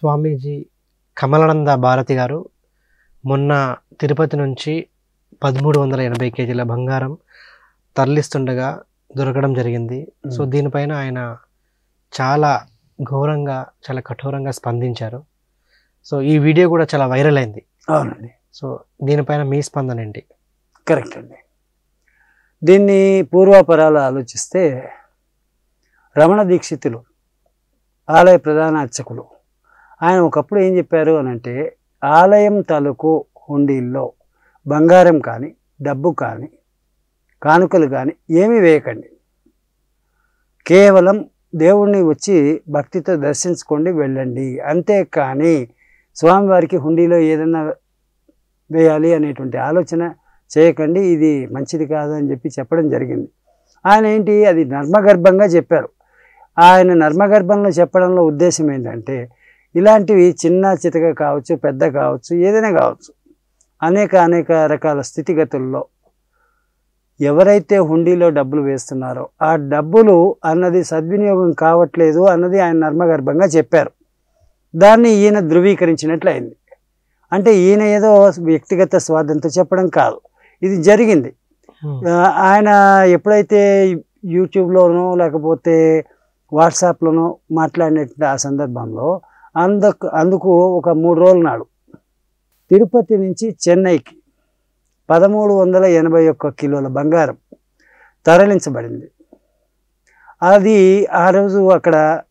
స్వామీజీ కమలానంద భారతి గారు మొన్న తిరుపతి నుంచి పదమూడు వందల ఎనభై కేజీల బంగారం తరలిస్తుండగా దొరకడం జరిగింది. సో దీనిపైన ఆయన చాలా ఘోరంగా చాలా కఠోరంగా స్పందించారు. సో ఈ వీడియో కూడా చాలా వైరల్ అయింది. అవునండి. సో దీనిపైన మీ స్పందన ఏంటి? కరెక్ట్ అండి. దీన్ని పూర్వాపరాలు ఆలోచిస్తే రమణ దీక్షితులు ఆలయ ప్రధాన అర్చకులు ఆయన ఒకప్పుడు ఏం చెప్పారు అని అంటే ఆలయం తాలూకు హుండీల్లో బంగారం కానీ డబ్బు కానీ కానుకలు కానీ ఏమీ వేయకండి. కేవలం దేవుణ్ణి వచ్చి భక్తితో దర్శించుకోండి వెళ్ళండి. అంతేకాని స్వామివారికి హుండీలో ఏదైనా వేయాలి అనేటువంటి ఆలోచన చేయకండి ఇది మంచిది కాదు అని చెప్పి చెప్పడం జరిగింది. ఆయన ఏంటి? అది నర్మగర్భంగా చెప్పారు. ఆయన నర్మగర్భంలో చెప్పడంలో ఉద్దేశం ఏంటంటే ఇలాంటివి చిన్న చితక కావచ్చు పెద్ద కావచ్చు ఏదైనా కావచ్చు. అనేక అనేక రకాల స్థితిగతుల్లో ఎవరైతే హుండీలో డబ్బులు వేస్తున్నారో ఆ డబ్బులు అన్నది సద్వినియోగం కావట్లేదు అన్నది ఆయన నర్మగర్భంగా చెప్పారు. దాన్ని ఈయన ధృవీకరించినట్లు అయింది అంటే ఈయన ఏదో వ్యక్తిగత స్వార్థంతో చెప్పడం కాదు. ఇది జరిగింది. ఆ, ఆయన ఎప్పుడైతే యూట్యూబ్లోనో లేకపోతే వాట్సాప్లోనో మాట్లాడినటువంటి ఆ సందర్భంలో అందుకు అందుకు ఒక మూడు రోజుల నాడు. తిరుపతి నుంచి చెన్నైకి పదమూడు వందల ఎనభై ఒక్క కిలోల బంగారం తరలించబడింది. అది ఆ రోజు అక్కడ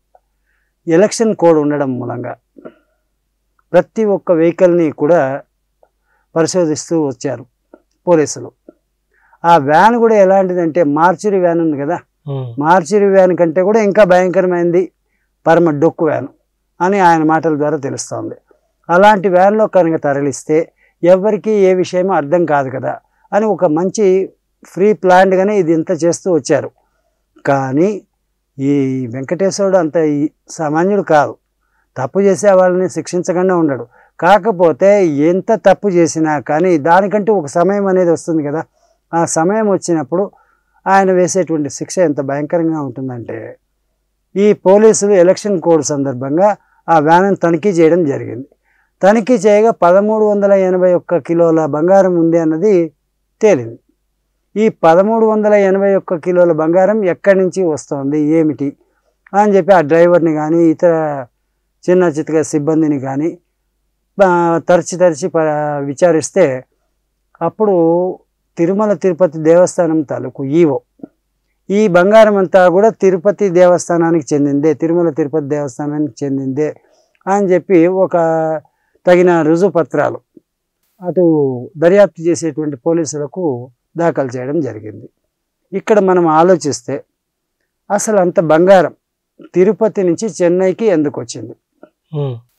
ఎలక్షన్ కోడ్ ఉండడం మూలంగా ప్రతి ఒక్క వెహికల్ని కూడా పరిశోధిస్తూ వచ్చారు పోలీసులు. ఆ వ్యాన్ కూడా ఎలాంటిదంటే మార్చురీ వ్యాన్ ఉంది కదా. మార్చురీ వ్యాన్ కంటే కూడా ఇంకా భయంకరమైనది పరమ డొక్కు వ్యాన్. అని ఆయన మాటల ద్వారా తెలుస్తోంది. అలాంటి వ్యాన్లో కనుక తరలిస్తే ఎవరికి ఏ విషయమో అర్థం కాదు కదా అని ఒక మంచి ఫ్రీ ప్లాన్డ్గానే ఇది ఇంత చేస్తూ వచ్చారు. కానీ ఈ వెంకటేశ్వరుడు అంత ఈ సామాన్యుడు కాదు. తప్పు చేసే వాళ్ళని శిక్షించకుండా ఉండడు. కాకపోతే ఎంత తప్పు చేసినా కానీ దానికంటే ఒక సమయం అనేది వస్తుంది కదా. ఆ సమయం వచ్చినప్పుడు ఆయన వేసేటువంటి శిక్ష ఎంత భయంకరంగా ఉంటుందంటే ఈ పోలీసులు ఎలక్షన్ కోడ్ సందర్భంగా ఆ వ్యాన్ను తనిఖీ చేయడం జరిగింది. తనిఖీ చేయగా పదమూడు వందల ఎనభై ఒక్క కిలోల బంగారం ఉంది అన్నది తేలింది. ఈ పదమూడు వందల ఎనభై ఒక్క కిలోల బంగారం ఎక్కడి నుంచి వస్తోంది ఏమిటి అని చెప్పి ఆ డ్రైవర్ని కానీ ఇతర చిన్న చిత్తగా సిబ్బందిని కానీ తరచి తరచి ప విచారిస్తే అప్పుడు తిరుమల తిరుపతి దేవస్థానం తాలూకు ఈవో ఈ బంగారం అంతా కూడా తిరుపతి దేవస్థానానికి చెందిందే తిరుమల తిరుపతి దేవస్థానానికి చెందిందే అని చెప్పి ఒక తగిన రుజుపత్రాలు అటు దర్యాప్తు చేసేటువంటి పోలీసులకు దాఖలు చేయడం జరిగింది. ఇక్కడ మనం ఆలోచిస్తే అసలు అంత బంగారం తిరుపతి నుంచి చెన్నైకి ఎందుకు వచ్చింది.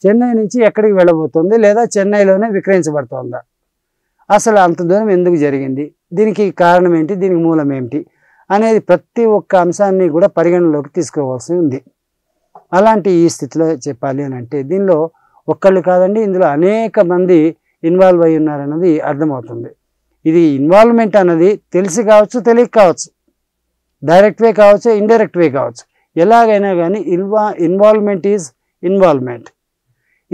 చెన్నై నుంచి ఎక్కడికి వెళ్ళబోతుంది లేదా చెన్నైలోనే విక్రయించబడుతోందా? అసలు అంత దూరం ఎందుకు జరిగింది? దీనికి కారణం ఏంటి? దీనికి మూలం ఏమిటి అనేది ప్రతి ఒక్క అంశాన్ని కూడా పరిగణలోకి తీసుకోవాల్సి ఉంది. అలాంటి ఈ స్థితిలో చెప్పాలి అని అంటే దీనిలో ఒక్కళ్ళు కాదండి ఇందులో అనేక మంది ఇన్వాల్వ్ అయి ఉన్నారన్నది అర్థమవుతుంది. ఇది ఇన్వాల్వ్మెంట్ అన్నది తెలిసి కావచ్చు తెలియక కావచ్చు. డైరెక్ట్ వే కావచ్చు ఇండైరెక్ట్ వే కావచ్చు. ఎలాగైనా కానీ ఇన్వా ఇన్వాల్వ్మెంట్ ఈజ్ ఇన్వాల్వ్మెంట్.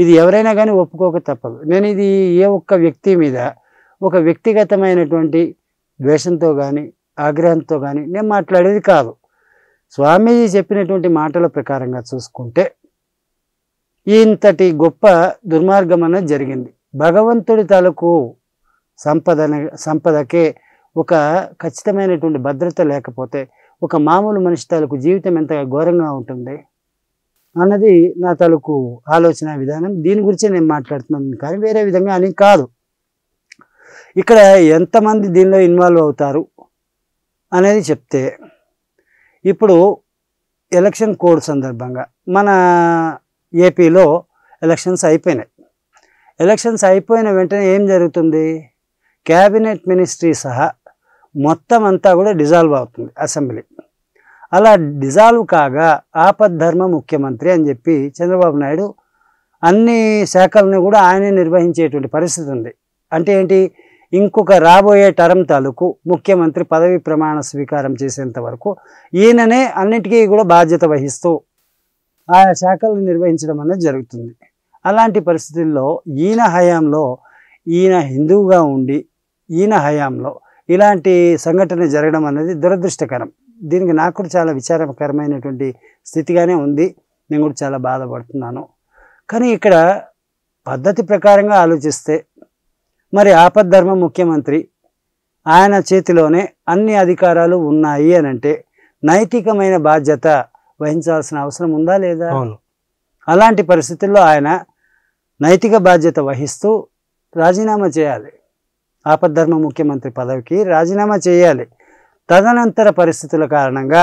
ఇది ఎవరైనా కానీ ఒప్పుకోక తప్పదు. నేను ఇది ఏ ఒక్క వ్యక్తి మీద ఒక వ్యక్తిగతమైనటువంటి ద్వేషంతో కానీ ఆగ్రహంతో కానీ నేను మాట్లాడేది కాదు. స్వామీజీ చెప్పినటువంటి మాటల ప్రకారంగా చూసుకుంటే ఇంతటి గొప్ప దుర్మార్గం అనేది జరిగింది. భగవంతుడి తాలూకు సంపద సంపదకే ఒక ఖచ్చితమైనటువంటి భద్రత లేకపోతే ఒక మామూలు మనిషి తాలూకు జీవితం ఎంత ఘోరంగా ఉంటుంది అన్నది నా తాలూకు ఆలోచన విధానం. దీని గురించి నేను మాట్లాడుతున్నాను కానీ వేరే విధంగా అని కాదు. ఇక్కడ ఎంతమంది దీనిలో ఇన్వాల్వ్ అవుతారు? అనేది చెప్తే ఇప్పుడు ఎలక్షన్ కోడ్ సందర్భంగా మన ఏపీలో ఎలక్షన్స్ అయిపోయినాయి. ఎలక్షన్స్ అయిపోయిన వెంటనే ఏం జరుగుతుంది? క్యాబినెట్ మినిస్ట్రీ సహా మొత్తం అంతా కూడా డిజాల్వ్ అవుతుంది అసెంబ్లీ. అలా డిజాల్వ్ కాగా ఆపద్ధర్మ ముఖ్యమంత్రి అని చెప్పి చంద్రబాబు నాయుడు అన్ని శాఖలను కూడా ఆయనే నిర్వహించేటువంటి పరిస్థితి ఉంది. అంటే ఏంటి? ఇంకొక రాబోయే టర్మ్ తాలూకు ముఖ్యమంత్రి పదవి ప్రమాణ స్వీకారం చేసేంత వరకు ఈయననే అన్నిటికీ కూడా బాధ్యత వహిస్తూ ఆయా శాఖలను నిర్వహించడం అనేది జరుగుతుంది. అలాంటి పరిస్థితుల్లో ఈయన హయాంలో ఈయన హిందువుగా ఉండి ఈయన హయాంలో ఇలాంటి సంఘటన జరగడం అనేది దురదృష్టకరం. దీనికి నాకు కూడా చాలా విచారకరమైనటువంటి స్థితిగానే ఉంది. నేను కూడా చాలా బాధపడుతున్నాను. కానీ ఇక్కడ పద్ధతి ప్రకారంగా ఆలోచిస్తే మరి ఆపద్ధర్మ ముఖ్యమంత్రి ఆయన చేతిలోనే అన్ని అధికారాలు ఉన్నాయి అని అంటే నైతికమైన బాధ్యత వహించాల్సిన అవసరం ఉందా లేదా? అలాంటి పరిస్థితుల్లో ఆయన నైతిక బాధ్యత వహిస్తూ రాజీనామా చేయాలి. ఆపద్ధర్మ ముఖ్యమంత్రి పదవికి రాజీనామా చేయాలి. తదనంతర పరిస్థితుల కారణంగా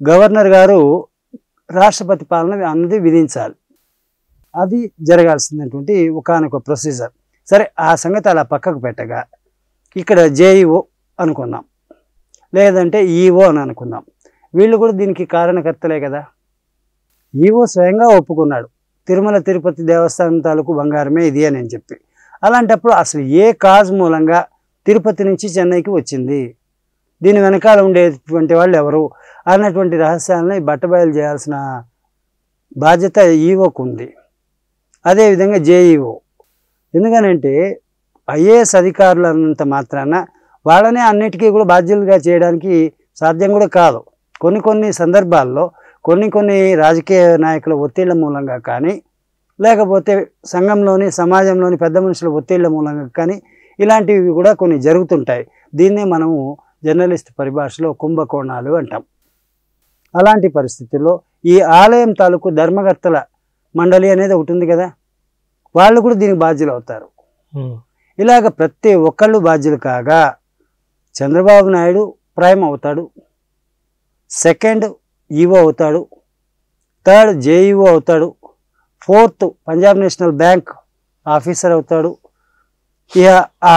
గవర్నర్ గారు రాష్ట్రపతి పాలన అన్నది విధించాలి. అది జరగాల్సినటువంటి ఒకనొక ప్రొసీజర్. సరే ఆ సంగతి అలా పక్కకు పెట్టగా ఇక్కడ జేఈఓ అనుకుందాం. లేదంటే ఈఓ అని అనుకుందాం. వీళ్ళు కూడా దీనికి కారణకర్తలే కదా. ఈఓ స్వయంగా ఒప్పుకున్నాడు. తిరుమల తిరుపతి దేవస్థానం తాలూకు బంగారమే ఇది అని అని చెప్పి. అలాంటప్పుడు అసలు ఏ కాజ్ మూలంగా తిరుపతి నుంచి చెన్నైకి వచ్చింది? దీని వెనకాల ఉండేటువంటి వాళ్ళు ఎవరు? అన్నటువంటి రహస్యాలని బట్టబయలు చేయాల్సిన బాధ్యత ఈవోకు ఉంది. అదేవిధంగా జేఈఓ. ఎందుకనంటే ఐఏఎస్ అధికారులు అన్నంత మాత్రాన వాళ్ళనే అన్నిటికీ కూడా బాధ్యులుగా చేయడానికి సాధ్యం కూడా కాదు. కొన్ని కొన్ని సందర్భాల్లో కొన్ని కొన్ని రాజకీయ నాయకుల ఒత్తిళ్ళ మూలంగా కానీ లేకపోతే సంఘంలోని సమాజంలోని పెద్ద మనుషుల ఒత్తిళ్ళ మూలంగా కానీ ఇలాంటివి కూడా కొన్ని జరుగుతుంటాయి. దీన్నే మనము జర్నలిస్ట్ పరిభాషలో కుంభకోణాలు అంటాం. అలాంటి పరిస్థితుల్లో ఈ ఆలయం తాలూకు ధర్మకర్తల మండలి అనేది ఒకటి ఉంది కదా? వాళ్ళు కూడా దీనికి బాధ్యులు అవుతారు. ఇలాగ ప్రతి ఒక్కళ్ళు బాధ్యులు కాగా చంద్రబాబు నాయుడు ప్రైమ్ అవుతాడు. సెకండ్ ఈవో అవుతాడు. థర్డ్ జేఈఓ అవుతాడు. Fourth Punjab national bank officer అవుతాడు. ఇక ఆ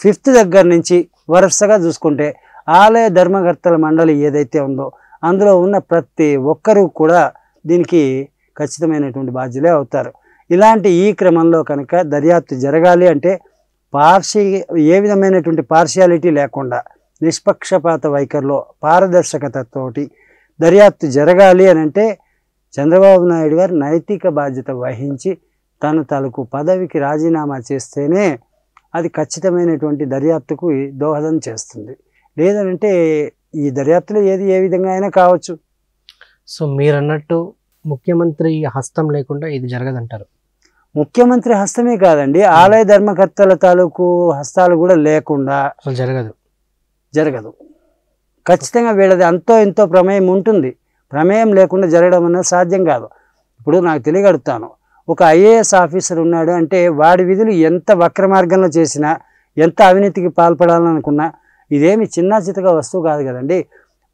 ఫిఫ్త్ దగ్గర నుంచి వరుసగా చూసుకుంటే ఆలయ ధర్మకర్తల మండలి ఏదైతే ఉందో అందులో ఉన్న ప్రతి ఒక్కరూ కూడా దీనికి ఖచ్చితమైనటువంటి బాధ్యులే అవుతారు. ఇలాంటి ఈ క్రమంలో కనుక దర్యాప్తు జరగాలి అంటే పార్షి ఏ విధమైనటువంటి పార్షియాలిటీ లేకుండా నిష్పక్షపాత వైఖరిలో పారదర్శకతతోటి దర్యాప్తు జరగాలి అని అంటే చంద్రబాబు నాయుడు గారు నైతిక బాధ్యత వహించి తన తలకు పదవికి రాజీనామా చేస్తేనే అది ఖచ్చితమైనటువంటి దర్యాప్తుకు దోహదం చేస్తుంది. లేదనంటే ఈ దర్యాప్తులో ఏది ఏ విధంగా అయినా కావచ్చు. సో మీరు అన్నట్టు ముఖ్యమంత్రి హస్తం లేకుండా ఇది జరగదంటారు. ముఖ్యమంత్రి హస్తమే కాదండి ఆలయ ధర్మకర్తల తాలూకు హస్తాలు కూడా లేకుండా జరగదు. జరగదు. ఖచ్చితంగా వీళ్ళది అంతో ఎంతో ప్రమేయం ఉంటుంది. ప్రమేయం లేకుండా జరగడం అనేది సాధ్యం కాదు. ఇప్పుడు నాకు తెలియగడుగుతాను ఒక ఐఏఎస్ ఆఫీసర్ ఉన్నాడు అంటే వాడి విధులు ఎంత వక్ర మార్గంలో చేసినా ఎంత అవినీతికి పాల్పడాలని అనుకున్నా ఇదేమి చిన్న చితక వస్తువు కాదు కదండి.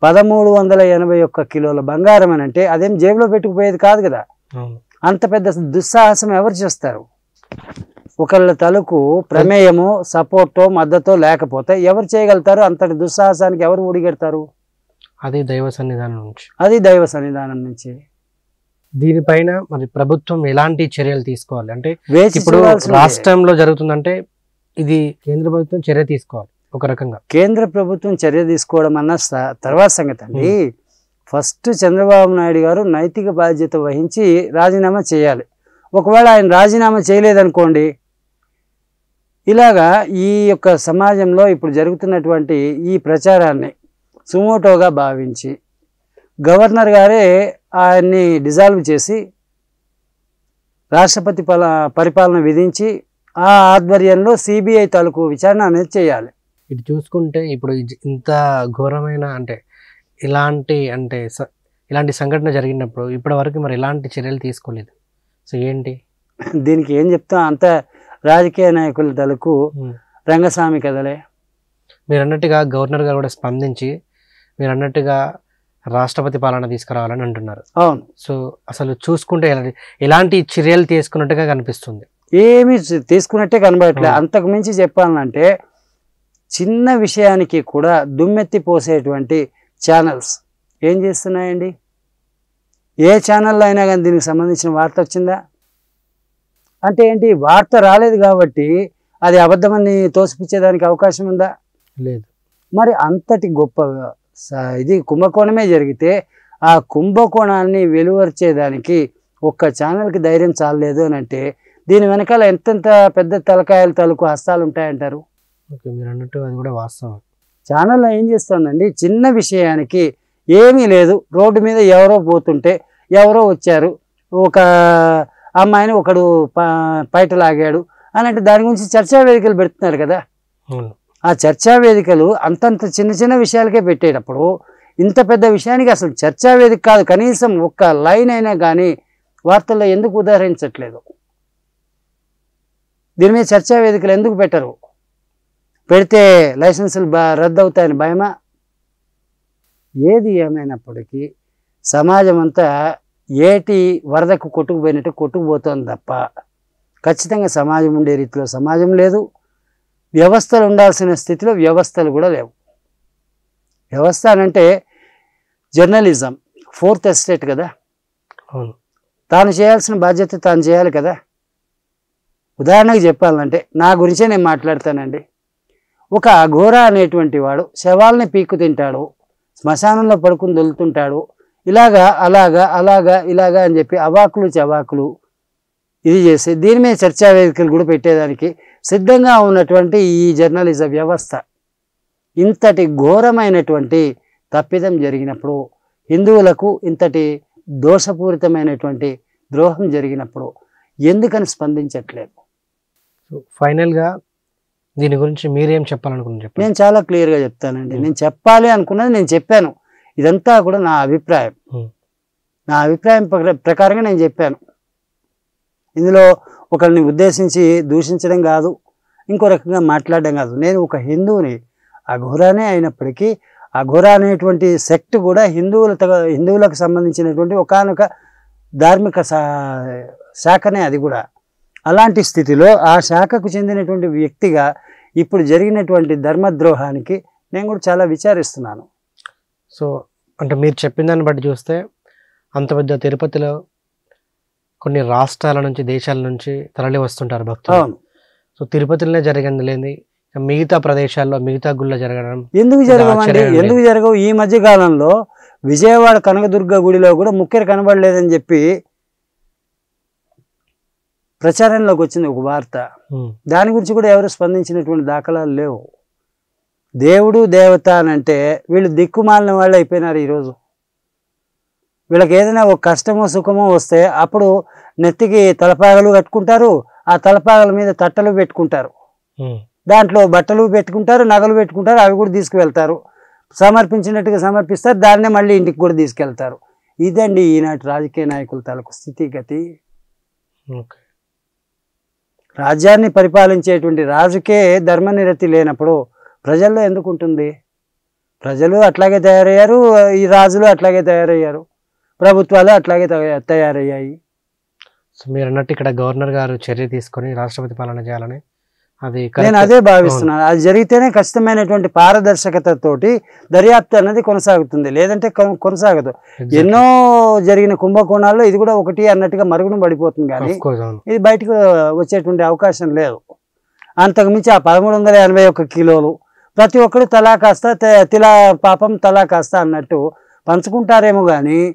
పదమూడు వందల ఎనభై ఒక్క కిలోల బంగారం అని అంటే అదేం జేబులో పెట్టుకుపోయేది కాదు కదా. అంత పెద్ద దుస్సాహసం ఎవరు చేస్తారు? ఒకళ్ళ తలకు ప్రమేయము సపోర్టో మద్దతో లేకపోతే ఎవరు చేయగలుగుతారు? అంతటి దుస్సాహసానికి ఎవరు ఊడిగెడతారు అది దైవ సన్నిధానం నుంచి. అది దైవ సన్నిధానం నుంచి. దీనిపైన మరి ప్రభుత్వం ఎలాంటి చర్యలు తీసుకోవాలి? అంటే ఇప్పుడు. రాష్ట్రంలో జరుగుతుందంటే ఇది కేంద్ర ప్రభుత్వం చర్య తీసుకోవాలి. ఒక రకంగా. కేంద్ర ప్రభుత్వం చర్య తీసుకోవడం అన్న తర్వాత సంగతి అండి. ఫస్ట్ చంద్రబాబు నాయుడు గారు నైతిక బాధ్యత వహించి రాజీనామా చేయాలి. ఒకవేళ ఆయన రాజీనామా చేయలేదనుకోండి ఇలాగా ఈ యొక్క సమాజంలో ఇప్పుడు జరుగుతున్నటువంటి ఈ ప్రచారాన్ని సుమోటోగా భావించి గవర్నర్ గారే ఆయన్ని డిజాల్వ్ చేసి రాష్ట్రపతి పల పరిపాలన విధించి ఆ ఆధ్వర్యంలో సిబిఐ తాలూకు విచారణ అనేది చేయాలి. ఇటు చూసుకుంటే ఇప్పుడు ఇంత ఘోరమైన అంటే ఇలాంటి అంటే ఇలాంటి సంఘటన జరిగినప్పుడు ఇప్పటి వరకు మరి ఎలాంటి చర్యలు తీసుకోలేదు. సో ఏంటి? దీనికి ఏం చెప్తాం అంత రాజకీయ నాయకుల తలకు రంగస్వామి కదలే మీరు అన్నట్టుగా గవర్నర్ గారు కూడా స్పందించి మీరు అన్నట్టుగా రాష్ట్రపతి పాలన తీసుకురావాలని అంటున్నారు. అవును. సో అసలు చూసుకుంటే ఎలాంటి చర్యలు తీసుకున్నట్టుగా కనిపిస్తుంది. ఏమీ తీసుకున్నట్టే కనబడట్లే. అవును. అంతకు మించి చెప్పాలంటే చిన్న విషయానికి కూడా దుమ్మెత్తి పోసేటువంటి ఛానల్స్ ఏం చేస్తున్నాయండి? ఏ ఛానల్లో అయినా కానీ దీనికి సంబంధించిన వార్త వచ్చిందా? అంటే ఏంటి? వార్త రాలేదు కాబట్టి అది అబద్ధమని తోసిపించేదానికి అవకాశం ఉందా? లేదు. మరి అంతటి గొప్ప ఇది కుంభకోణమే జరిగితే ఆ కుంభకోణాన్ని వెలువరిచేదానికి ఒక్క ఛానల్కి ధైర్యం చాలలేదు అని అంటే దీని వెనకాల ఎంతెంత పెద్ద తలకాయలు తలుకు హస్తాలు ఉంటాయంటారు ఓకే మీరు అన్నట్టు అది కూడా వాస్తవం. ఛానల్ ఏం చేస్తుందండి చిన్న విషయానికి ఏమీ లేదు. రోడ్డు మీద ఎవరో పోతుంటే ఎవరో వచ్చారు. ఒక అమ్మాయిని ఒకడు బయట లాగాడు అని అంటే దాని గురించి చర్చా వేదికలు పెడుతున్నారు కదా? ఆ చర్చా వేదికలు అంతంత చిన్న చిన్న విషయాలకే పెట్టేటప్పుడు ఇంత పెద్ద విషయానికి అసలు చర్చా వేదిక కాదు. కనీసం ఒక్క లైన్ అయినా కానీ వార్తల్లో ఎందుకు ఉదాహరించట్లేదు? దీని మీద చర్చా వేదికలు ఎందుకు పెట్టరు? పెడితే లైసెన్సులు బా రద్దు అవుతాయని భయమా? ఏది ఏమైనప్పటికీ సమాజం అంతా ఏటి వరదకు కొట్టుకుపోయినట్టు కొట్టుకుపోతోంది తప్ప ఖచ్చితంగా సమాజం ఉండే రీతిలో సమాజం లేదు. వ్యవస్థలు ఉండాల్సిన స్థితిలో వ్యవస్థలు కూడా లేవు. వ్యవస్థ అనంటే జర్నలిజం ఫోర్త్ ఎస్టేట్ కదా? అవును. తాను చేయాల్సిన బాధ్యత తాను చేయాలి కదా? ఉదాహరణకు చెప్పాలంటే నా గురించే నేను మాట్లాడతానండి. ఒక అఘోర అనేటువంటి వాడు శవాల్ని పీక్కు తింటాడు శ్మశానంలో పడుకుని దొలుతుంటాడు ఇలాగా అలాగా అలాగా ఇలాగా అని చెప్పి అవాకులు చవాకులు ఇది చేసి దీని మీద చర్చా వేదికలు కూడా పెట్టేదానికి సిద్ధంగా ఉన్నటువంటి ఈ జర్నలిజం వ్యవస్థ. ఇంతటి ఘోరమైనటువంటి తప్పిదం జరిగినప్పుడు హిందువులకు ఇంతటి దోషపూరితమైనటువంటి ద్రోహం జరిగినప్పుడు ఎందుకని స్పందించట్లేదు? సో ఫైనల్గా దీని గురించి మీరేం చెప్పాలనుకున్నారు చెప్పండి. నేను చాలా క్లియర్గా చెప్తానండి. నేను చెప్పాలి అనుకున్నది నేను చెప్పాను. ఇదంతా కూడా నా అభిప్రాయం. నా అభిప్రాయం ప్రక- ప్రకారంగా నేను చెప్పాను. ఇందులో ఒకరిని ఉద్దేశించి దూషించడం కాదు ఇంకో రకంగా మాట్లాడడం కాదు. నేను ఒక హిందువుని అఘోరానే అయినప్పటికీ అఘోర అనేటువంటి సెక్ట్ కూడా హిందువుల హిందువులకు సంబంధించినటువంటి ఒకానొక ధార్మిక శాఖనే అది కూడా. అలాంటి స్థితిలో ఆ శాఖకు చెందినటువంటి వ్యక్తిగా ఇప్పుడు జరిగినటువంటి ధర్మద్రోహానికి నేను కూడా చాలా విచారిస్తున్నాను. సో అంటే మీరు చెప్పిన దాన్ని బట్టి చూస్తే అంత పెద్ద తిరుపతిలో కొన్ని రాష్ట్రాల నుంచి దేశాల నుంచి తరలి వస్తుంటారు భక్తులు సో తిరుపతిలోనే జరిగింది లేని మిగతా ప్రదేశాల్లో మిగతా గుళ్ళ జరగడం ఎందుకు జరగవండి. ఎందుకు జరగవు? ఈ మధ్య కాలంలో విజయవాడ కనకదుర్గ గుడిలో కూడా ముక్కెర కనబడలేదని చెప్పి ప్రచారంలోకి వచ్చింది ఒక వార్త. దాని గురించి కూడా ఎవరు స్పందించినటువంటి దాఖలాలు లేవు. దేవుడు దేవత అని అంటే వీళ్ళు దిక్కుమాలిన వాళ్ళు అయిపోయినారు ఈరోజు. వీళ్ళకి ఏదైనా ఒక కష్టమో సుఖమో వస్తే అప్పుడు నెత్తికి తలపాగలు కట్టుకుంటారు ఆ తలపాగల మీద తట్టలు పెట్టుకుంటారు. దాంట్లో బట్టలు పెట్టుకుంటారు నగలు పెట్టుకుంటారు అవి కూడా తీసుకువెళ్తారు. సమర్పించినట్టుగా సమర్పిస్తారు దాన్నే మళ్ళీ ఇంటికి కూడా తీసుకెళ్తారు. ఇదండి ఈనాటి రాజకీయ నాయకుల తాలూకు స్థితిగతి. ఓకే. రాజ్యాన్ని పరిపాలించేటువంటి రాజుకే ధర్మనిరతి లేనప్పుడు ప్రజల్లో ఎందుకు ఉంటుంది ప్రజలు అట్లాగే తయారయ్యారు ఈ రాజులు అట్లాగే తయారయ్యారు ప్రభుత్వాలు అట్లాగే తయ- తయారయ్యాయి. సో మీరు అన్నట్టు ఇక్కడ గవర్నర్ గారు చర్య తీసుకొని రాష్ట్రపతి పాలన చేయాలని అది నేను. అదే భావిస్తున్నాను. అది జరిగితేనే ఖచ్చితమైనటువంటి పారదర్శకతతోటి దర్యాప్తు అన్నది కొనసాగుతుంది. లేదంటే కొన- కొనసాగదు. ఎన్నో జరిగిన కుంభకోణాల్లో ఇది కూడా ఒకటి అన్నట్టుగా మరుగున పడిపోతుంది కానీ ఇది బయటకు వచ్చేటువంటి అవకాశం లేదు. అంతకుమించి ఆ పదమూడు వందల ఎనభై ఒక్క కిలోలు ప్రతి ఒక్కరు తలా కాస్త తిలా పాపం తలా కాస్త అన్నట్టు పంచుకుంటారేమో కానీ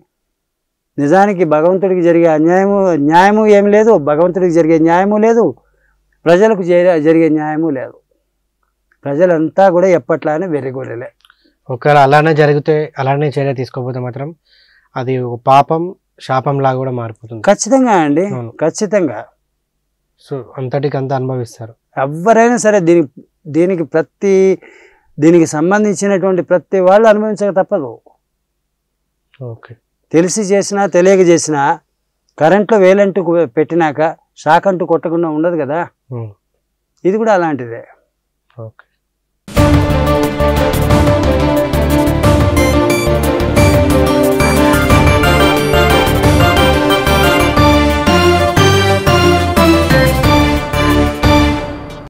నిజానికి భగవంతుడికి జరిగే అన్యాయము న్యాయము ఏం లేదు. భగవంతుడికి జరిగే న్యాయము లేదు. ప్రజలకు జరి- జరిగే న్యాయము లేదు. ప్రజలంతా కూడా ఎప్పట్లానే వెర్రిగొర్రెలే. ఒకవేళ అలానే జరిగితే అలానే చర్య తీసుకోకపోతే మాత్రం అది ఒక పాపం శాపం లాగా కూడా మారిపోతుంది. ఖచ్చితంగా అండి. ఖచ్చితంగా. సో అంతటికి అంతా అనుభవిస్తారు. ఎవరైనా సరే దీనికి దీనికి ప్రతి దీనికి సంబంధించినటువంటి ప్రతి వాళ్ళు అనుభవించక తప్పదు. ఓకే. తెలిసి చేసినా తెలియక చేసినా కరెంట్లో వేలంటూ పెట్టినాక షాక్ అంటూ కొట్టకుండా ఉండదు కదా? ఇది కూడా అలాంటిదే. ఓకే.